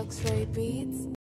Luxray Beats.